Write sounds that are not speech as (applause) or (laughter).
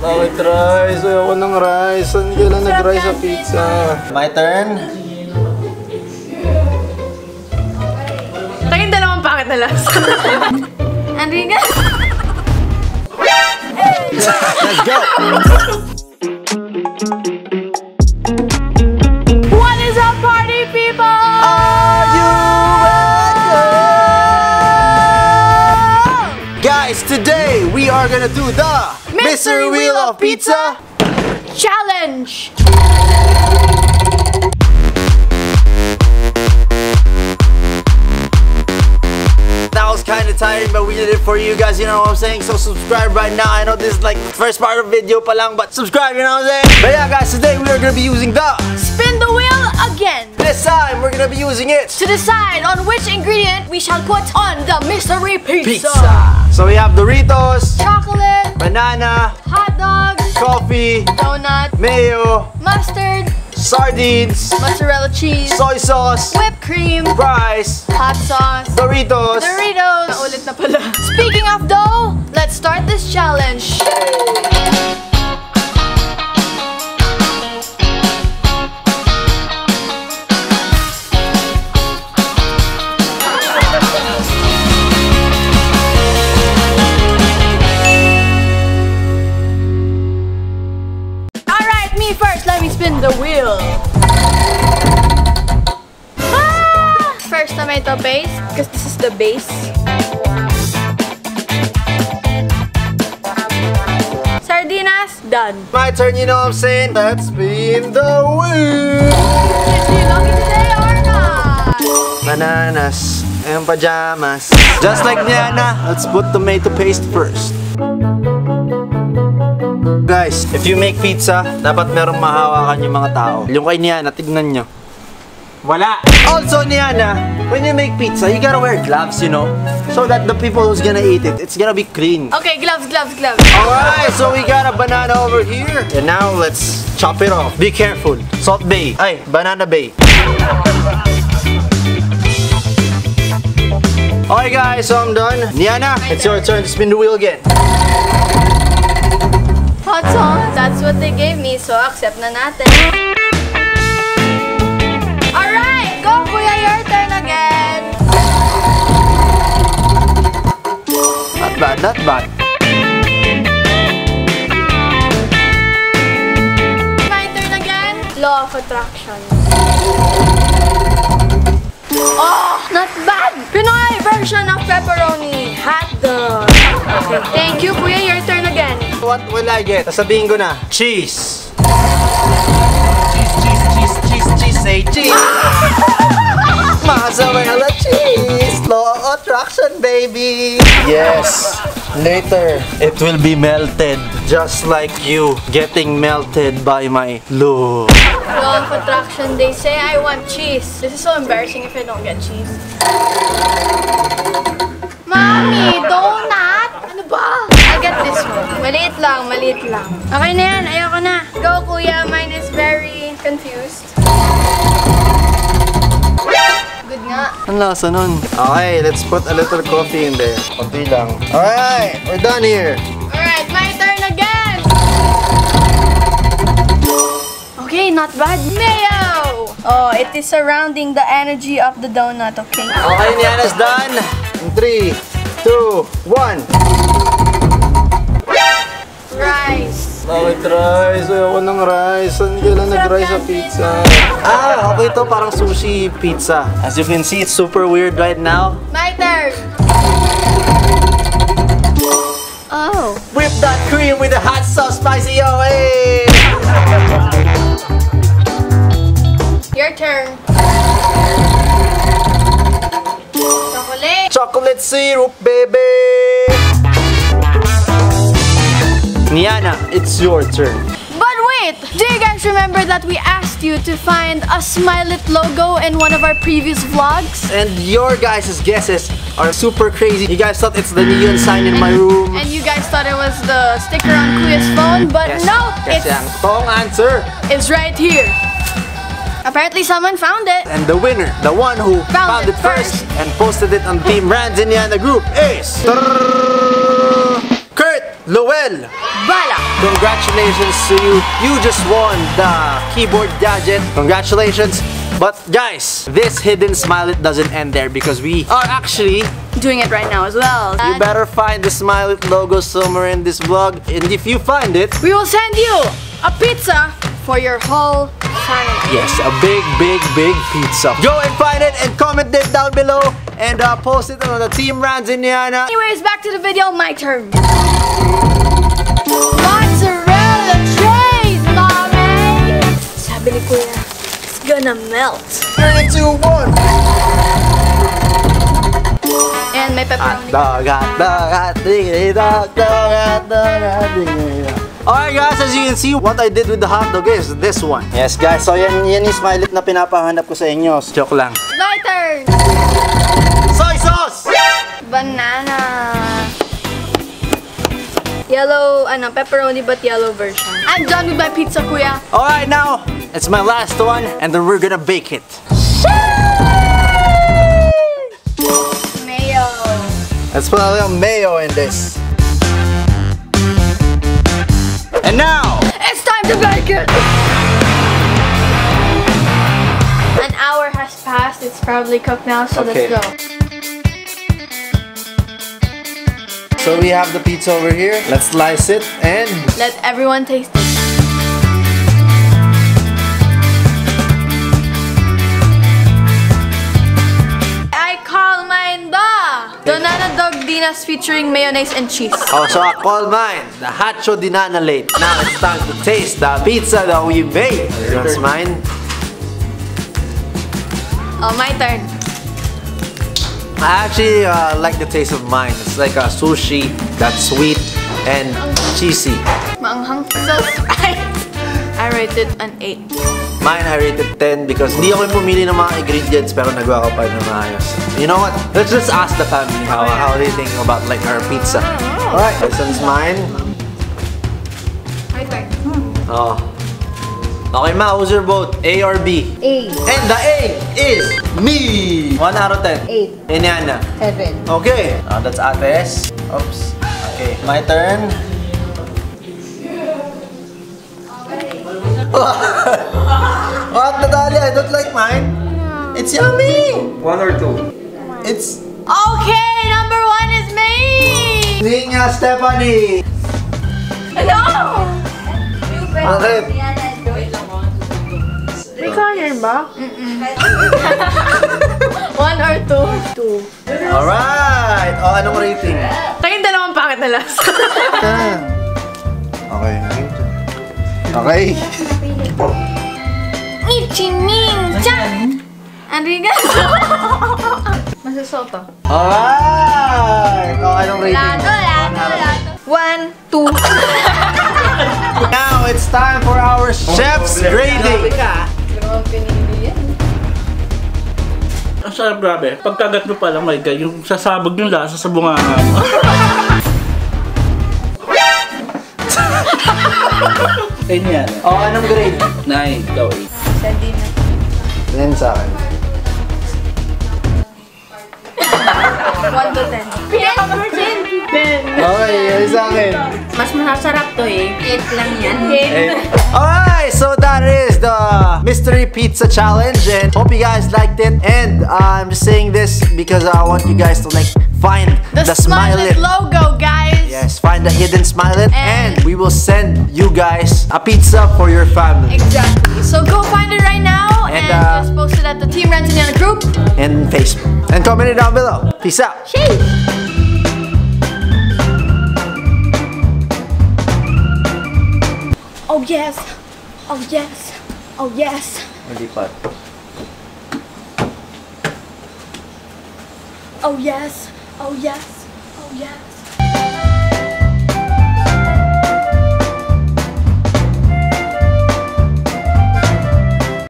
Bakit rice? Ayoko ng rice. Saan ka lang nag-rice sa pizza? My turn. Tangin dalawang packet na last. (laughs) Enrique? Let's go! What is up, party people? Are you ready? Guys, today we are gonna do the Mystery Wheel of Pizza. Challenge! That was kind of tiring, but we did it for you guys, you know what I'm saying? So subscribe right now. I know this is like the first part of video pa lang, but subscribe, you know what I'm saying? But yeah, guys, today we are gonna be using the... Spin the wheel again This time, we're gonna be using it. to decide on which ingredient we shall put on the mystery pizza. Pizza. So we have Doritos, Chocolate, banana, hot dog, coffee, donut, mayo, mustard, sardines, mozzarella cheese, soy sauce, whipped cream, fries, hot sauce, Doritos. Doritos. Naulit na pala. Speaking of dough, let's start this challenge. The base. Sardinas, done. My turn, you know what I'm saying? Let's spin the not? Bananas and pajamas. Just like Niana, let's put tomato paste first. Guys, if you make pizza, dapat merong mahawakan yung mga tao. Yung kay Niana, tignan nyo. Wala! Also, Niana, when you make pizza, you gotta wear gloves, you know? So that the people who's gonna eat it, it's gonna be clean. Okay, gloves, gloves, gloves. Alright, so we got a banana over here. And now, let's chop it off. Be careful. Salt Bae. Ay, Banana Bae. Alright guys, so I'm done. Niana, it's your turn to spin the wheel again. Hot sauce, that's what they gave me, so accept na natin. Go kuya, your turn again. Not bad, not bad. My turn again. Law of attraction. Oh, not bad. Pinoy version of pepperoni. Hot dog. Okay, thank you kuya, your turn again. What will I get? Sasabihin ko na. Cheese. Cheese, say cheese. Mozzarella cheese. Law of attraction, baby. Yes. Later, it will be melted. Just like you getting melted by my love. Law of attraction, they say I want cheese. This is so embarrassing if I don't get cheese. Mommy, donut! Ano ba? I'll get this one. Maliit lang, maliit lang. Okay na yan, ayoko na. Go, kuya. Mine is very confused. Ang lasa nun. Okay, let's put a little coffee in there. Konti lang. Alright, we're done here. Alright, my turn again! Okay, not bad. Mayo! Oh, it is surrounding the energy of the donut, okay? Okay, Niana's done. In 3, 2, 1. Rice. Bakit rice? Ayoko ng rice. Saan ka lang nag-rice sa pizza? Ah, okay to. Parang sushi pizza. As you can see, it's super weird right now. My turn! Oh. Whip that cream with the hot sauce spicy, yo, hey! Your turn. Chocolate. Chocolate syrup, baby! Niana, it's your turn. But wait! Do you guys remember that we asked you to find a Smile It logo in one of our previous vlogs? And your guys' guesses are super crazy. You guys thought it's the neon sign in my room. And you guys thought it was the sticker on Kuya's phone, but Yes, no! Kasi It's, ang toong answer. it's right here. Apparently someone found it. And the winner, the one who found, Found it it first, first. and posted it on Team Ranz and Niana group is Kurt Lowell. Bala! congratulations to you. You just won the keyboard gadget. Congratulations. But guys, this hidden smile it doesn't end there because we are actually Doing it right now as well. you better find the smile it logo somewhere in this vlog. And if you find it, We will send you a pizza for your whole. Yes, a big, big, big pizza. Go and find it and comment it down below and uh, post it on the Team Ranz and Niana. Anyways, back to the video, my turn. Mozzarella cheese, mommy! Sabi ni Kuya, it's gonna melt. 3, 2, 1. And may Hot pepperoni. dog, hot dog, hot dog, dog, hot dog, hot diggity dog. Alright guys, as you can see, what I did with the hot dog is this one. Yes guys, so yan, yan yung smile it na pinapahanap ko sa inyo. Joke lang. My turn! Soy sauce! Banana. Yellow, ano, pepperoni but yellow version. I'm done with my pizza, Kuya. Alright now, it's my last one and then we're gonna bake it. Mayo. Let's put a little mayo in this. And now, It's time to bake it! An hour has passed. It's probably cooked now, so Okay. let's go. so we have the pizza over here. Let's slice it and Let everyone taste it. Featuring mayonnaise and cheese. Oh, so I call mine the Hacho Dinana Late. Now it's time to taste the pizza that we made. That's mine. Oh, my turn. I actually uh, like the taste of mine. It's like a sushi that's sweet and cheesy. Maanghang. So. (laughs) I rated an 8. Mine I rated 10 because hindi ako yung pumili ng mga ingredients pero nagawa ko pa rin maayos. You know what? Let's just ask the family how, how they think about like our pizza. Alright, this one's mine. My turn. Oh. Okay ma, who's your vote? A or B? A. And the A is me! 1 out of 10. Eight. Iniana. Seven. Okay. Uh, that's Ates. Oops. Okay, my turn. (laughs) what, Natalia? I don't like mine. It's yummy. One or two? It's... Okay, number one is me! Hindi nga, Stephanie. No! Bakit? May kanin ba? (laughs) one or two? Two. Alright. Oh, anong rating? Kayong dalawang pangit na last. Okay. Okay. (laughs) Ichiming-chan! Enrique? (laughs) Masusoto. Alright. Oh, anong rating? Lado, lado, lado. One, two. (laughs) Now it's time for our chef's grading. Dalawang pinili yan. Ang sarap grabe. Pagkagat mo pa lang, my God, yung sasabog yung lasa sa bunganga (laughs) mo. Ayun yan. Oh, anong grade? Nine, ikaw eight. Sandi na. Yan sa akin. One to ten. Pinaka-percent. Ten. Okay, yan sa akin. Mas masasarap to eh. Eight lang yan. (laughs) Alright, so that is the mystery pizza challenge and hope you guys liked it. And uh, I'm just saying this because I want you guys to like find The, the, Smile Smile-It. logo, guys. Yes, find the hidden smile and, And- we will send you guys a pizza for your family Exactly. So go find it right now and, And, uh, just post it at the Team Ranz and Niana group. and Facebook. And comment it down below. Peace out. Oh yes. Oh yes. Oh yes. Pa. Oh yes. Oh yes. Oh yes.